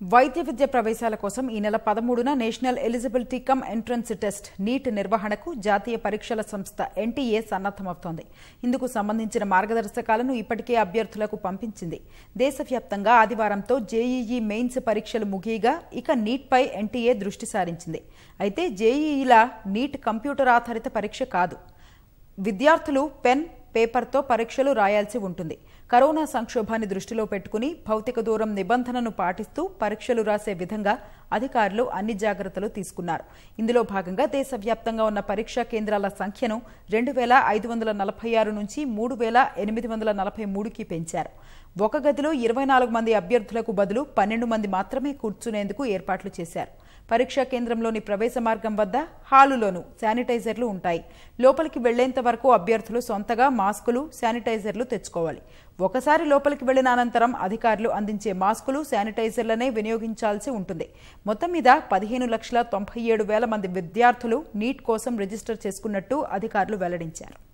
వైద్య విద్య ప్రవేశాల కోసం ఈ నెల పదమూడున national eligibility cum entrance test NEET నిర్వహణకు జాతీయ పరీక్షల సంస్థ ఎన్టీఏ సన్నద్దమవుతోంది ఇందుకు సంబంధించిన మార్గదర్శకాలను ఇప్పటికే అభ్యర్థులకు పంపించింది. దేశవ్యాప్తంగా ఆదివారంతో జేఈఈ మెయిన్స్ పరీక్షలు ముగియగా ఇక నీట్పై ఎన్టీఏ దృష్టి సారించింది. అయితే జేఈఈల నీట్ కంప్యూటర్ ఆధారిత పరీక్ష కాదు. విద్యార్థులు పెన్ పేపర్తో పరీక్షలు రాయాల్సి ఉంటుంది. కరోనా సంక్షోభాన్ని దృష్టిలో పెట్టుకుని భౌతిక దూరం నిబంధనను పాటిస్తూ పరీక్షలు రాసే విధంగా అధికారులు అన్ని జాగ్రత్తలు తీసుకున్నారు. ఇందులో భాగంగా దేశవ్యాప్తంగా ఉన్న పరీక్షా కేంద్రాల సంఖ్యను రెండు వేల ఐదు వందల నలభై ఆరు నుంచి మూడు వేల ఎనిమిది వందల నలభై మూడుకి పెంచారు. ఒక గదిలో ఇరవై నాలుగు మంది అభ్యర్థులకు బదులు పన్నెండు మంది మాత్రమే కూర్చునేందుకు ఏర్పాట్లు చేశారు. పరీక్షా కేంద్రంలోని ప్రవేశ మార్గం వద్ద హాలులోనూ శానిటైజర్లు ఉంటాయి. లోపలికి వెళ్ళేంత వరకు అభ్యర్థులు సొంతగా మాస్కులు శానిటైజర్లు తెచ్చుకోవాలి. ఒకసారి లోపలికి వెళ్ళిన అనంతరం అధికారులు అందించే మాస్కులు శానిటైజర్లనే వినియోగించాల్సి ఉంటుంది. మొత్తం మీద పదిహేను లక్షల తొంభై ఏడు వేల మంది విద్యార్థులు నీట్ కోసం రిజిస్టర్ చేసుకున్నట్టు అధికారులు వెల్లడించారు.